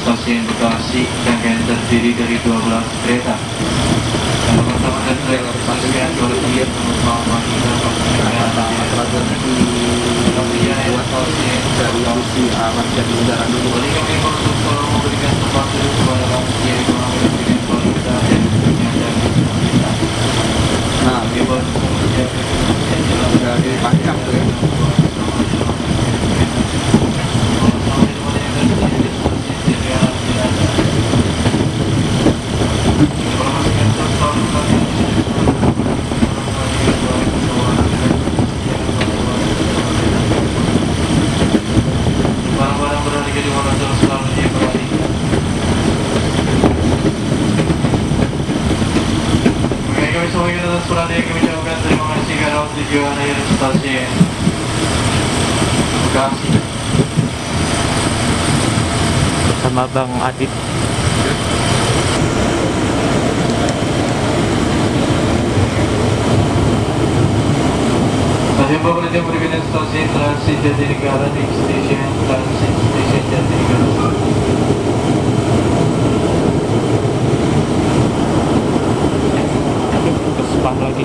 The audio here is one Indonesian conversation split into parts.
stasiun Bekasi rangkaian terdiri dari 12 kereta. Yang pertama stasiun dari Rusi arah jadi udara dulu Kembali kami untuk selalu memberikan tempat duduk kepada kamu yang ekonomi dan dengan kualitas dan tentunya dari kita. nah dari panjang yang kami ucapkan terima kasih karena tujuan akhir stasiun. Bekasi. sama Bang Adit. Stasiun pemerintah berikutnya stasiun Transit Jatinegara di stasiun Transit 来月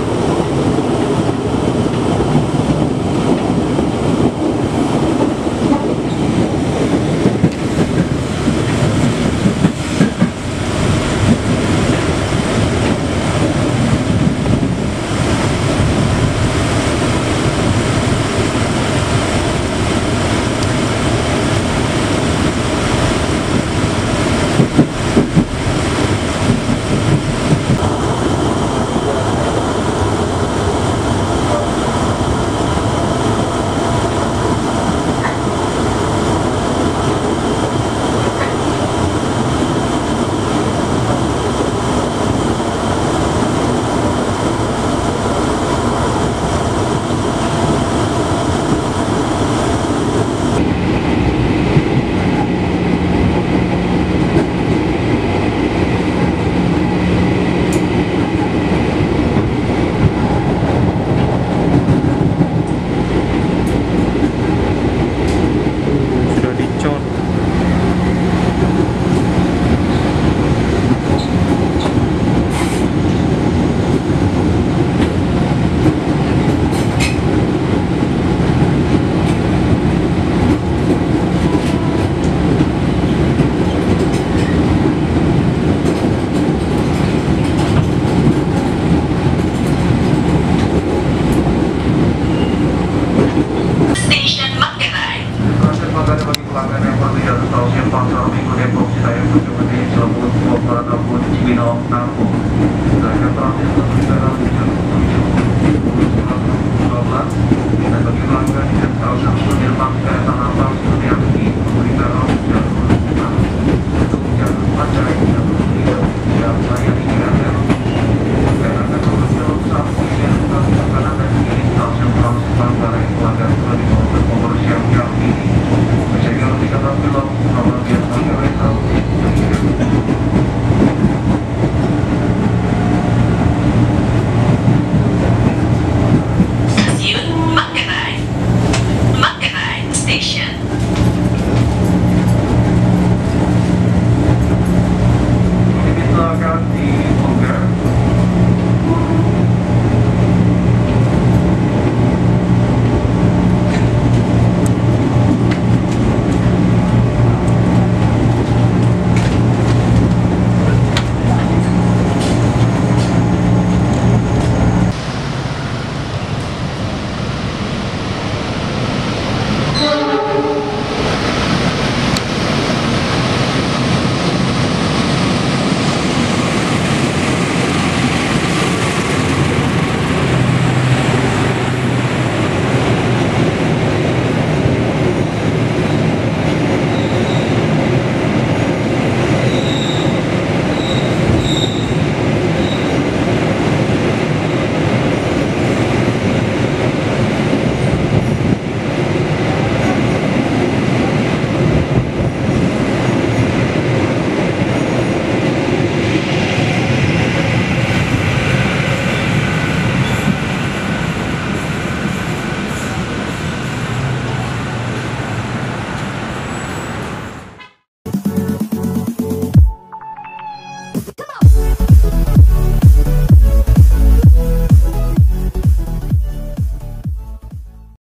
dan